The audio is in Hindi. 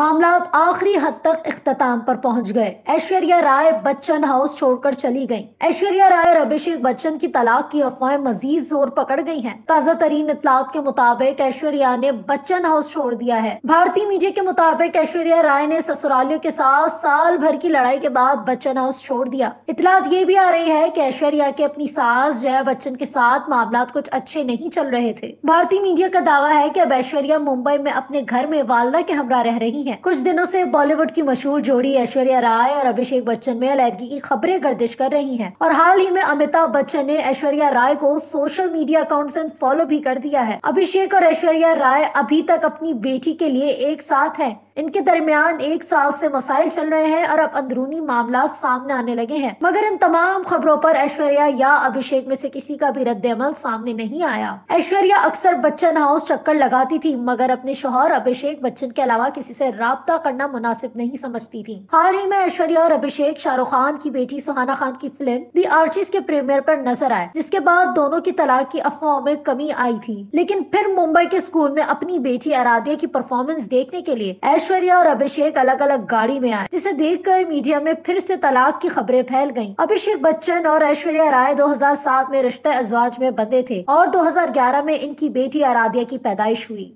मामला आखिरी हद तक इख्ताम पर पहुँच गए। ऐश्वर्या राय, बच्चन हाउस छोड़कर चली गई ऐश्वर्या राय और अभिषेक बच्चन की तलाक की अफवाहें मजीद ज़ोर पकड़ गई हैं। ताज़ा तरीन इतलात के मुताबिक ऐश्वर्या ने बच्चन हाउस छोड़ दिया है। भारतीय मीडिया के मुताबिक ऐश्वर्या राय ने ससुरालियों के साथ साल भर की लड़ाई के बाद बच्चन हाउस छोड़ दिया। इतलात ये भी आ रही है की ऐश्वर्या के अपनी सास जया बच्चन के साथ मामला कुछ अच्छे नहीं चल रहे थे। भारतीय मीडिया का दावा है की अब ऐश्वर्या मुंबई में अपने घर में वालदा के हमरा रह रही है। कुछ दिनों से बॉलीवुड की मशहूर जोड़ी ऐश्वर्या राय और अभिषेक बच्चन में अलहदगी की खबरें गर्दिश कर रही हैं। और हाल ही में अमिताभ बच्चन ने ऐश्वर्या राय को सोशल मीडिया अकाउंट से फॉलो भी कर दिया है। अभिषेक और ऐश्वर्या राय अभी तक अपनी बेटी के लिए एक साथ है। इनके दरमियान एक साल से मसाइल चल रहे हैं और अब अंदरूनी मामला सामने आने लगे हैं। मगर इन तमाम खबरों पर ऐश्वर्या या अभिषेक में से किसी का भी रद्द अमल सामने नहीं आया। ऐश्वर्या अक्सर बच्चन हाउस चक्कर लगाती थी, मगर अपने शोहर अभिषेक बच्चन के अलावा किसी से रबता करना मुनासिब नहीं समझती थी। हाल ही में ऐश्वर्या और अभिषेक शाहरुख खान की बेटी सुहाना खान की फ़िल्म दी आर्चिस के प्रीमियर पर नज़र आए, जिसके बाद दोनों की तलाक की अफवाहों में कमी आई थी। लेकिन फिर मुंबई के स्कूल में अपनी बेटी आराध्या की परफॉर्मेंस देखने के लिए और अभिषेक अलग अलग गाड़ी में आए, जिसे देखकर मीडिया में फिर से तलाक की खबरें फैल गईं। अभिषेक बच्चन और ऐश्वर्या राय 2007 में रिश्ते अजवाज में बंधे थे और 2011 में इनकी बेटी आराध्या की पैदाइश हुई